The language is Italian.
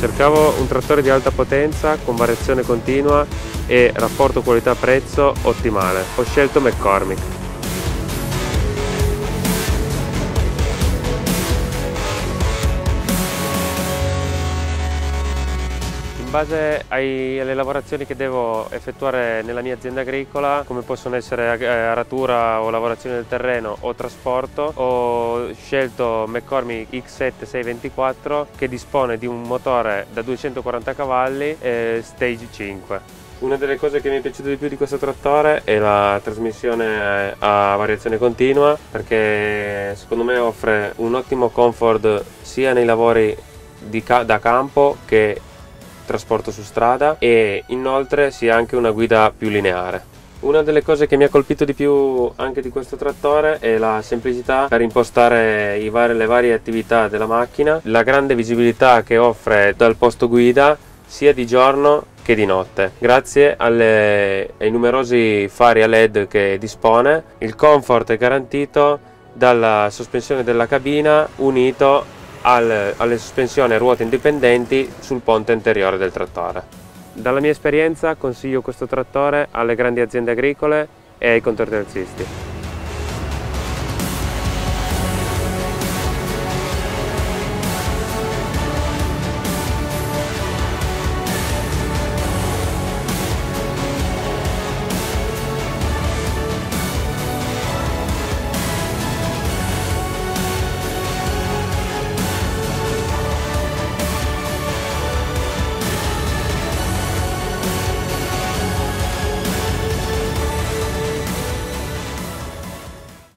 Cercavo un trattore di alta potenza con variazione continua e rapporto qualità-prezzo ottimale. Ho scelto McCormick. In base ai, alle lavorazioni che devo effettuare nella mia azienda agricola, come possono essere eh, aratura o lavorazione del terreno o trasporto, ho scelto McCormick X7624 che dispone di un motore da 240 cavalli e stage 5. Una delle cose che mi è piaciuto di più di questo trattore è la trasmissione a variazione continua perché secondo me offre un ottimo comfort sia nei lavori ca da campo che trasporto su strada e inoltre si ha anche una guida più lineare. Una delle cose che mi ha colpito di più anche di questo trattore è la semplicità per impostare vari, le varie attività della macchina, la grande visibilità che offre dal posto guida sia di giorno che di notte. Grazie alle, ai numerosi fari a LED che dispone, il comfort è garantito dalla sospensione della cabina unito al, alle sospensioni a ruote indipendenti sul ponte anteriore del trattore. Dalla mia esperienza consiglio questo trattore alle grandi aziende agricole e ai contorterzisti.